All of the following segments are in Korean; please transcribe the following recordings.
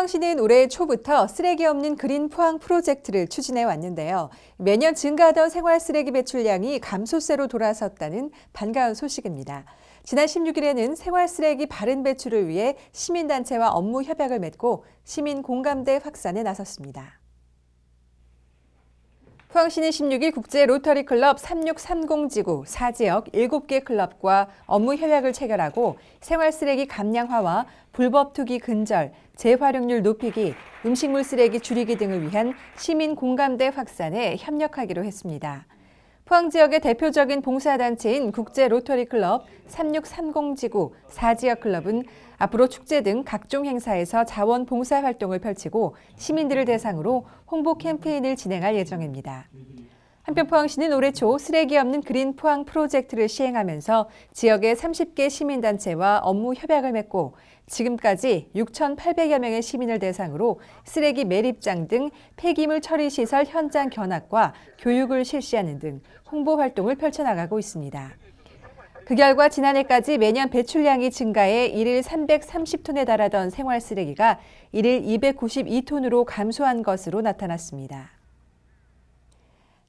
포항시는 올해 초부터 쓰레기 없는 그린 포항 프로젝트를 추진해 왔는데요. 매년 증가하던 생활 쓰레기 배출량이 감소세로 돌아섰다는 반가운 소식입니다. 지난 16일에는 생활 쓰레기 바른 배출을 위해 시민단체와 업무 협약을 맺고 시민 공감대 확산에 나섰습니다. 포항시는 16일 국제 로터리 클럽 3630 지구 4지역 7개 클럽과 업무 협약을 체결하고 생활 쓰레기 감량화와 불법 투기 근절, 재활용률 높이기, 음식물 쓰레기 줄이기 등을 위한 시민 공감대 확산에 협력하기로 했습니다. 포항 지역의 대표적인 봉사단체인 국제 로터리 클럽 3630 지구 4지역 클럽은 앞으로 축제 등 각종 행사에서 자원 봉사 활동을 펼치고 시민들을 대상으로 홍보 캠페인을 진행할 예정입니다. 한편 포항시는 올해 초 쓰레기 없는 그린 포항 프로젝트를 시행하면서 지역의 30개 시민단체와 업무 협약을 맺고 지금까지 6,800여 명의 시민을 대상으로 쓰레기 매립장 등 폐기물 처리 시설 현장 견학과 교육을 실시하는 등 홍보 활동을 펼쳐나가고 있습니다. 그 결과 지난해까지 매년 배출량이 증가해 1일 330톤에 달하던 생활 쓰레기가 1일 292톤으로 감소한 것으로 나타났습니다.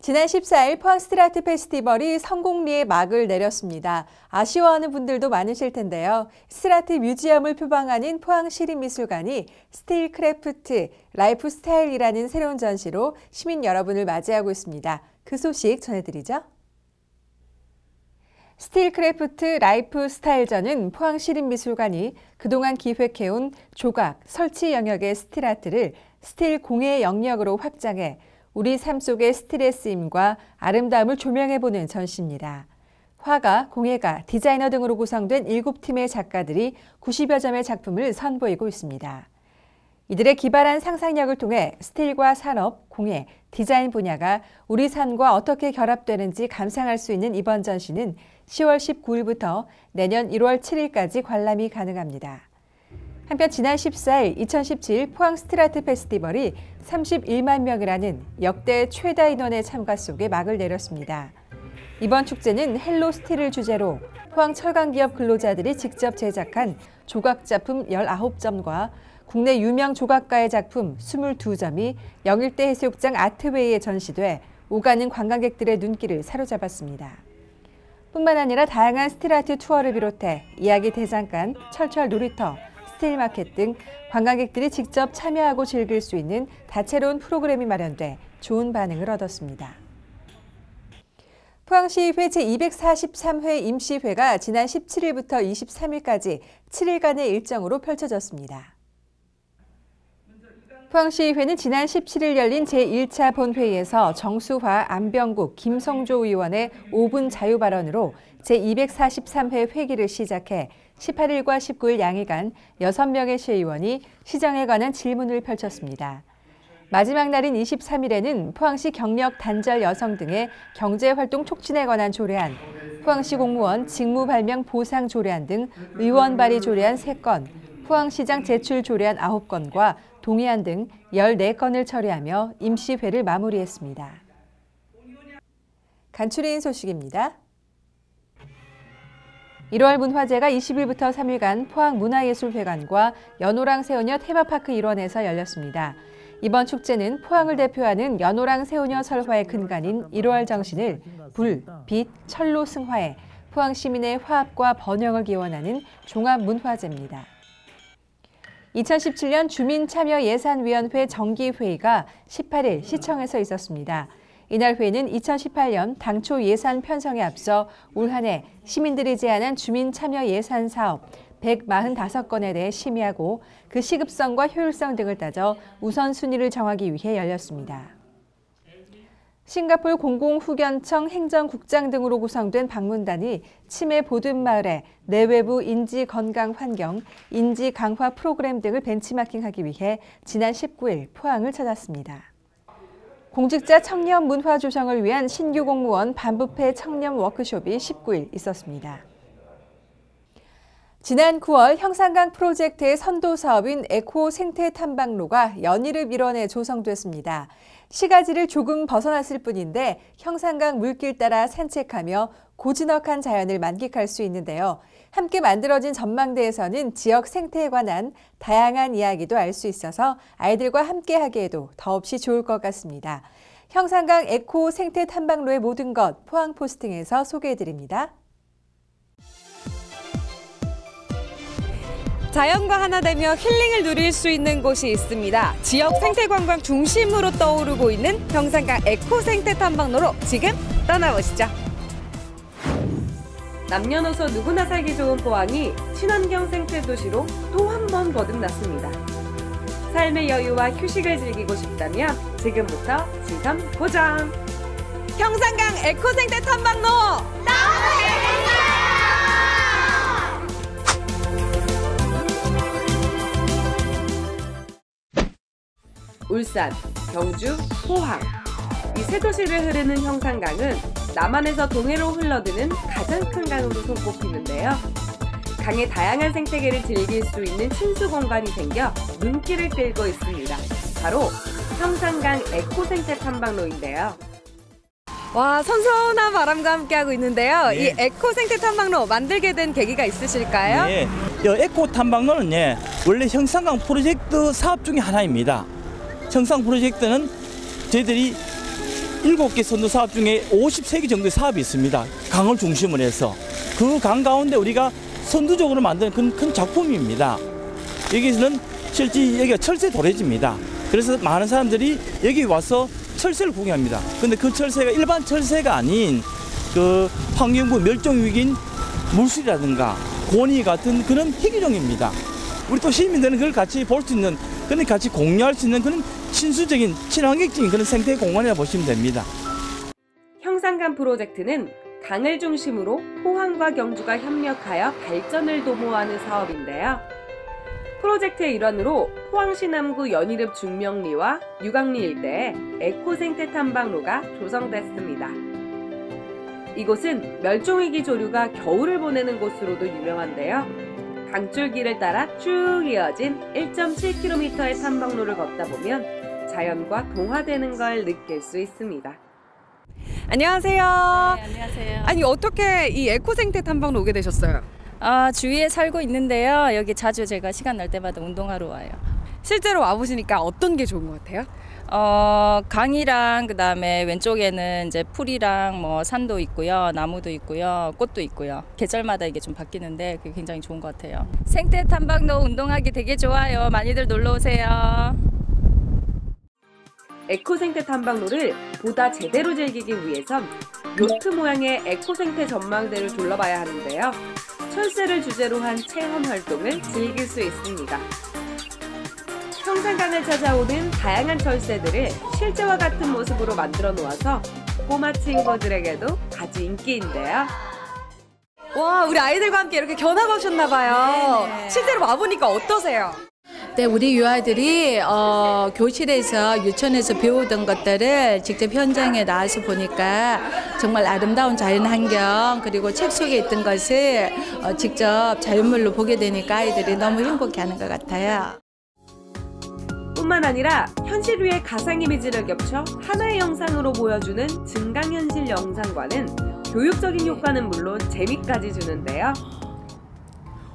지난 14일 포항 스틸아트 페스티벌이 성공리에 막을 내렸습니다. 아쉬워하는 분들도 많으실 텐데요. 스틸아트 뮤지엄을 표방하는 포항 시립미술관이 스틸크래프트 라이프 스타일이라는 새로운 전시로 시민 여러분을 맞이하고 있습니다. 그 소식 전해드리죠. 스틸크래프트 라이프 스타일전은 포항시립미술관이 그동안 기획해온 조각, 설치 영역의 스틸아트를 스틸 공예 영역으로 확장해 우리 삶 속의 스틸의 쓰임과 아름다움을 조명해보는 전시입니다. 화가, 공예가, 디자이너 등으로 구성된 7팀의 작가들이 90여 점의 작품을 선보이고 있습니다. 이들의 기발한 상상력을 통해 스틸과 산업, 공예, 디자인 분야가 우리 삶과 어떻게 결합되는지 감상할 수 있는 이번 전시는 10월 19일부터 내년 1월 7일까지 관람이 가능합니다. 한편 지난 14일 2017 포항 스틸아트 페스티벌이 31만 명이라는 역대 최다 인원의 참가 속에 막을 내렸습니다. 이번 축제는 헬로 스틸을 주제로 포항 철강기업 근로자들이 직접 제작한 조각 작품 19점과 국내 유명 조각가의 작품 22점이 영일대 해수욕장 아트웨이에 전시돼 오가는 관광객들의 눈길을 사로잡았습니다. 뿐만 아니라 다양한 스틸아트 투어를 비롯해 이야기 대장간, 철철 놀이터, 스틸마켓 등 관광객들이 직접 참여하고 즐길 수 있는 다채로운 프로그램이 마련돼 좋은 반응을 얻었습니다. 포항시의회 제243회 임시회가 지난 17일부터 23일까지 7일간의 일정으로 펼쳐졌습니다. 포항시의회는 지난 17일 열린 제1차 본회의에서 정수화, 안병국, 김성조 의원의 5분 자유 발언으로 제243회 회기를 시작해 18일과 19일 양일간 6명의 시의원이 시정에 관한 질문을 펼쳤습니다. 마지막 날인 23일에는 포항시 경력 단절 여성 등의 경제활동 촉진에 관한 조례안, 포항시 공무원 직무 발명 보상 조례안 등 의원 발의 조례안 3건, 포항시장 제출 조례안 9건과 동의안 등 14건을 처리하며 임시회를 마무리했습니다. 간추린 소식입니다. 1월 문화제가 20일부터 3일간 포항문화예술회관과 연호랑 새우녀 테마파크 일원에서 열렸습니다. 이번 축제는 포항을 대표하는 연호랑 새우녀 설화의 근간인 1월 정신을 불, 빛, 철로 승화해 포항 시민의 화합과 번영을 기원하는 종합문화제입니다. 2017년 주민참여예산위원회 정기회의가 18일 시청에서 있었습니다. 이날 회의는 2018년 당초 예산 편성에 앞서 올 한 해 시민들이 제안한 주민 참여 예산 사업 145건에 대해 심의하고 그 시급성과 효율성 등을 따져 우선순위를 정하기 위해 열렸습니다. 싱가폴 공공후견청 행정국장 등으로 구성된 방문단이 치매 보든마을의 내외부 인지 건강 환경, 인지 강화 프로그램 등을 벤치마킹하기 위해 지난 19일 포항을 찾았습니다. 공직자 청년 문화 조성을 위한 신규 공무원 반부패 청년 워크숍이 19일 있었습니다. 지난 9월 형산강 프로젝트의 선도 사업인 에코 생태 탐방로가 연이를 밀어내 조성됐습니다. 시가지를 조금 벗어났을 뿐인데 형산강 물길 따라 산책하며 고즈넉한 자연을 만끽할 수 있는데요. 함께 만들어진 전망대에서는 지역 생태에 관한 다양한 이야기도 알 수 있어서 아이들과 함께 하기에도 더없이 좋을 것 같습니다. 형산강 에코 생태 탐방로의 모든 것 포항 포스팅에서 소개해드립니다. 자연과 하나 되며 힐링을 누릴 수 있는 곳이 있습니다. 지역 생태관광 중심으로 떠오르고 있는 형산강 에코 생태 탐방로로 지금 떠나보시죠. 남녀노소 누구나 살기 좋은 포항이 친환경 생태 도시로 또 한 번 거듭났습니다. 삶의 여유와 휴식을 즐기고 싶다면 지금부터 지점 고정! 평산강 에코 생태 탐방로 울산, 경주, 포항. 이 세 도시를 흐르는 형산강은 남한에서 동해로 흘러드는 가장 큰 강으로 손꼽히는데요. 강의 다양한 생태계를 즐길 수 있는 친수 공간이 생겨 눈길을 끌고 있습니다. 바로 형산강 에코 생태 탐방로인데요. 와, 선선한 바람과 함께하고 있는데요. 네. 이 에코 생태 탐방로 만들게 된 계기가 있으실까요? 예, 이 에코 탐방로는 예, 원래 형산강 프로젝트 사업 중에 하나입니다. 형상 프로젝트는 저희들이 일곱 개 선도 사업 중에 53개 정도의 사업이 있습니다. 강을 중심으로 해서 그 강 가운데 우리가 선두적으로 만든 큰, 큰 작품입니다. 여기서는 실제 여기가 철새 도래지입니다. 그래서 많은 사람들이 여기 와서 철새를 구경합니다. 근데 그 철새가 일반 철새가 아닌 그 환경부 멸종 위기인 물술이라든가 고니 같은 그런 희귀종입니다. 우리 또 시민들은 그걸 같이 볼 수 있는 그런 같이 공유할 수 있는 그런 친수적인 친환경적인 그런 생태 공간이라 보시면 됩니다. 형산강 프로젝트는 강을 중심으로 포항과 경주가 협력하여 발전을 도모하는 사업인데요. 프로젝트의 일환으로 포항시 남구 연희읍 중명리와 유강리 일대에 에코생태 탐방로가 조성됐습니다. 이곳은 멸종위기 조류가 겨울을 보내는 곳으로도 유명한데요. 강줄기를 따라 쭉 이어진 1.7km의 탐방로를 걷다 보면 자연과 동화되는 걸 느낄 수 있습니다. 안녕하세요. 네, 안녕하세요. 아니 어떻게 이 에코생태 탐방로 오게 되셨어요? 아, 주위에 살고 있는데요. 여기 자주 제가 시간 날 때마다 운동하러 와요. 실제로 와보시니까 어떤 게 좋은 것 같아요? 어, 강이랑 그다음에 왼쪽에는 이제 풀이랑 뭐 산도 있고요. 나무도 있고요. 꽃도 있고요. 계절마다 이게 좀 바뀌는데 그게 굉장히 좋은 것 같아요. 생태 탐방로 운동하기 되게 좋아요. 많이들 놀러 오세요. 에코생태 탐방로를 보다 제대로 즐기기 위해선 요트 모양의 에코생태 전망대를 둘러봐야 하는데요. 철새를 주제로 한 체험 활동을 즐길 수 있습니다. 평산강을 찾아오는 다양한 철새들을 실제와 같은 모습으로 만들어 놓아서 꼬마 친구들에게도 아주 인기인데요. 와, 우리 아이들과 함께 이렇게 견학 오셨나봐요. 실제로 와보니까 어떠세요? 네, 우리 유아들이 어, 교실에서 유치원에서 배우던 것들을 직접 현장에 나와서 보니까 정말 아름다운 자연 환경 그리고 책 속에 있던 것을 어, 직접 자연물로 보게 되니까 아이들이 너무 행복해하는 것 같아요. 뿐만 아니라 현실 위에 가상 이미지를 겹쳐 하나의 영상으로 보여주는 증강현실 영상과는 교육적인 효과는 물론 재미까지 주는데요.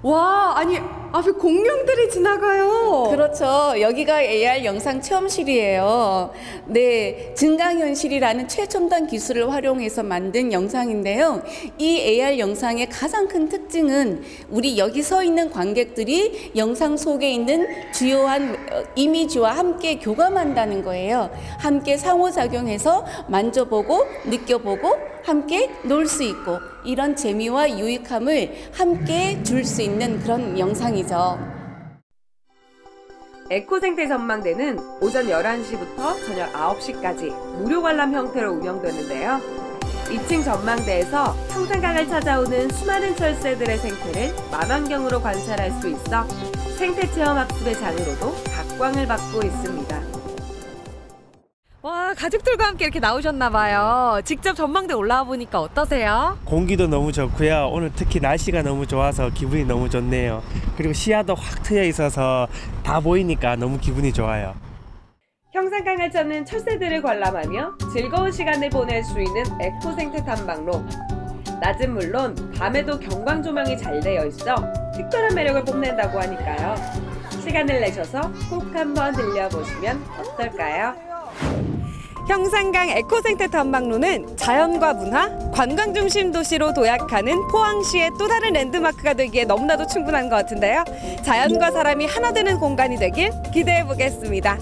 와, 아니 앞에 공룡들이 지나가요. 그렇죠. 여기가 AR 영상 체험실이에요. 네, 증강현실이라는 최첨단 기술을 활용해서 만든 영상인데요. 이 AR 영상의 가장 큰 특징은 우리 여기 서 있는 관객들이 영상 속에 있는 주요한 어, 이미지와 함께 교감한다는 거예요. 함께 상호작용해서 만져보고 느껴보고 함께 놀 수 있고 이런 재미와 유익함을 함께 줄 수 있는 그런 영상 이죠. 에코생태 전망대는 오전 11시부터 저녁 9시까지 무료 관람 형태로 운영되는데요. 2층 전망대에서 평산강을 찾아오는 수많은 철새들의 생태를 만환경으로 관찰할 수 있어 생태 체험 학습의 장으로도 각광을 받고 있습니다. 와, 가족들과 함께 이렇게 나오셨나봐요. 직접 전망대 올라와 보니까 어떠세요? 공기도 너무 좋고요. 오늘 특히 날씨가 너무 좋아서 기분이 너무 좋네요. 그리고 시야도 확 트여 있어서 다 보이니까 너무 기분이 좋아요. 형산강을 찾는 철새들을 관람하며 즐거운 시간을 보낼 수 있는 에코생태 탐방로. 낮은 물론 밤에도 경광 조명이 잘 되어 있어 특별한 매력을 뽐낸다고 하니까요. 시간을 내셔서 꼭 한번 들려보시면 어떨까요? 형산강 에코생태 탐방로는 자연과 문화, 관광 중심 도시로 도약하는 포항시의 또 다른 랜드마크가 되기에 너무나도 충분한 것 같은데요. 자연과 사람이 하나 되는 공간이 되길 기대해 보겠습니다.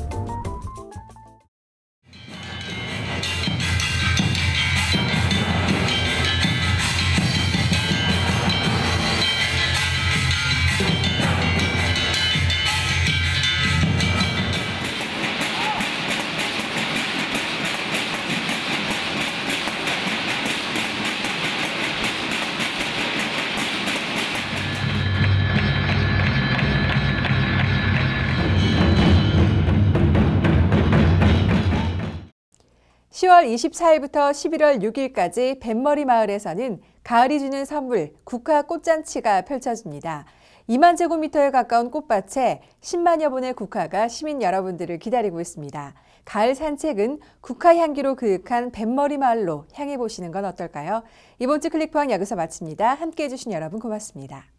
10월 24일부터 11월 6일까지 뱃머리 마을에서는 가을이 주는 선물 국화 꽃잔치가 펼쳐집니다. 2만 제곱미터에 가까운 꽃밭에 10만여 분의 국화가 시민 여러분들을 기다리고 있습니다. 가을 산책은 국화 향기로 그윽한 뱃머리 마을로 향해 보시는 건 어떨까요? 이번 주 클릭포항 여기서 마칩니다. 함께해 주신 여러분 고맙습니다.